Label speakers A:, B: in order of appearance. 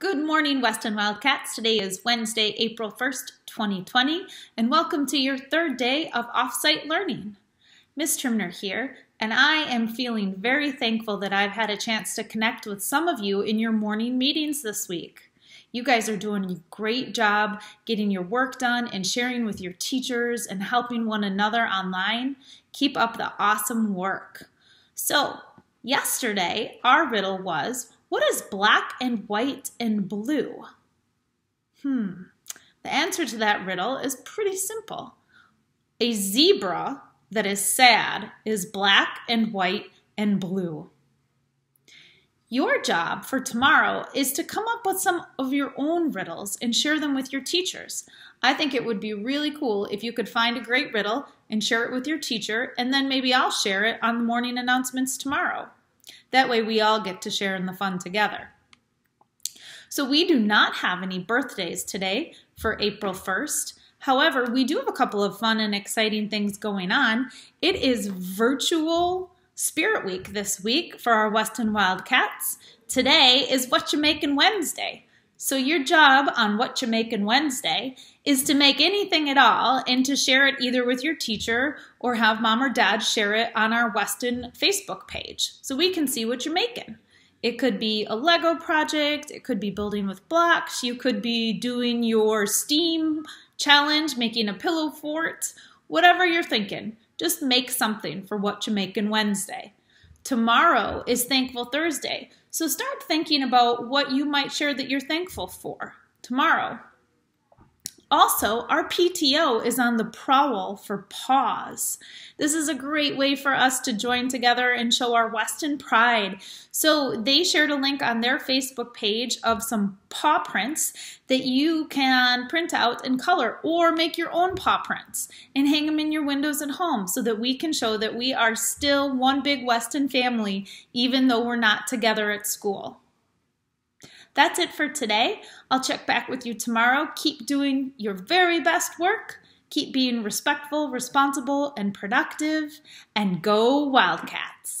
A: Good morning, Weston Wildcats. Today is Wednesday, April 1st, 2020, and welcome to your third day of offsite learning. Ms. Trimner here, and I am feeling very thankful that I've had a chance to connect with some of you in your morning meetings this week. You guys are doing a great job getting your work done and sharing with your teachers and helping one another online. Keep up the awesome work. So, yesterday, our riddle was what is black and white and blue? Hmm, the answer to that riddle is pretty simple. A zebra that is sad is black and white and blue. Your job for tomorrow is to come up with some of your own riddles and share them with your teachers. I think it would be really cool if you could find a great riddle and share it with your teacher, and then maybe I'll share it on the morning announcements tomorrow. That way we all get to share in the fun together. So we do not have any birthdays today for April 1st. However, we do have a couple of fun and exciting things going on. It is virtual Spirit Week this week for our Weston Wildcats. Today is What You Making Wednesday. So your job on What Making Wednesday is to make anything at all and to share it either with your teacher or have mom or dad share it on our Weston Facebook page so we can see what you're making. It could be a Lego project, it could be building with blocks, you could be doing your STEAM challenge, making a pillow fort, whatever you're thinking. Just make something for what making Wednesday. Tomorrow is Thankful Thursday, so start thinking about what you might share that you're thankful for tomorrow. Also, our PTO is on the prowl for paws. This is a great way for us to join together and show our Weston pride. So they shared a link on their Facebook page of some paw prints that you can print out and color or make your own paw prints and hang them in your windows at home so that we can show that we are still one big Weston family even though we're not together at school. That's it for today. I'll check back with you tomorrow. Keep doing your very best work. Keep being respectful, responsible, and productive. And go Wildcats!